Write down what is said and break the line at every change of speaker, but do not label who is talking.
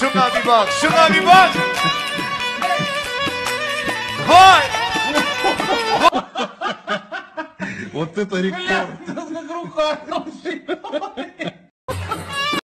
Şuna bir bak, şuna bir bak. Vay!
Вот это рекорд. Бля,
как рука.